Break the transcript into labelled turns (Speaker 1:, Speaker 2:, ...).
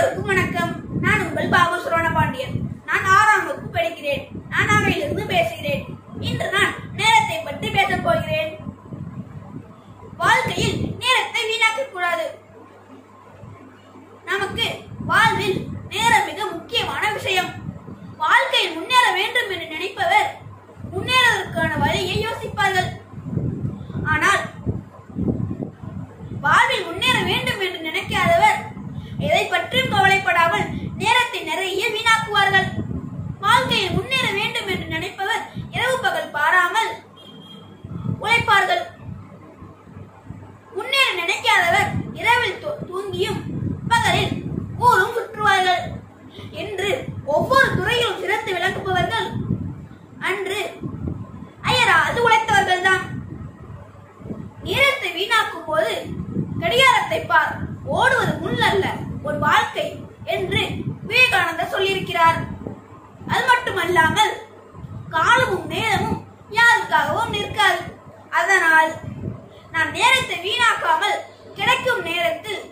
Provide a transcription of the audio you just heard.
Speaker 1: வணக்கம். நான் உங்கள் பாபு சுரோண பாண்டியன் நான் ஆறாம் வகுப்பு படிக்கிறேன். நான் அவையிலிருந்து பேசுகிறேன். இன்று நான் நேரத்தை பற்றி பேசப் போகிறேன். வாழ்க்கையில் நேரத்தை வீணாக்க கூடாது நமக்கு வாழ்வில் நேரம் மிக முக்கியமான விஷயம். வாழ்க்கையில் முன்னேற வேண்டும் என்று நினைப்பவர் முன்னேறதற்கான வழியை யோசிப்பார்கள். ஆனால் வாழ்வில் முன்னேற வேண்டும் என்று கடிகாரத்தை பார் ஓடுவது முள் அல்ல ஒரு வாழ்க்கை என்று விவேகானந்தர் சொல்லியிருக்கிறார். அது மட்டுமல்லாமல் காலமும் நேரமும் யாருக்காகவும் நிற்காது. அதனால் நான் நேரத்தை வீணாக்காமல் கிடைக்கும் நேரத்தில்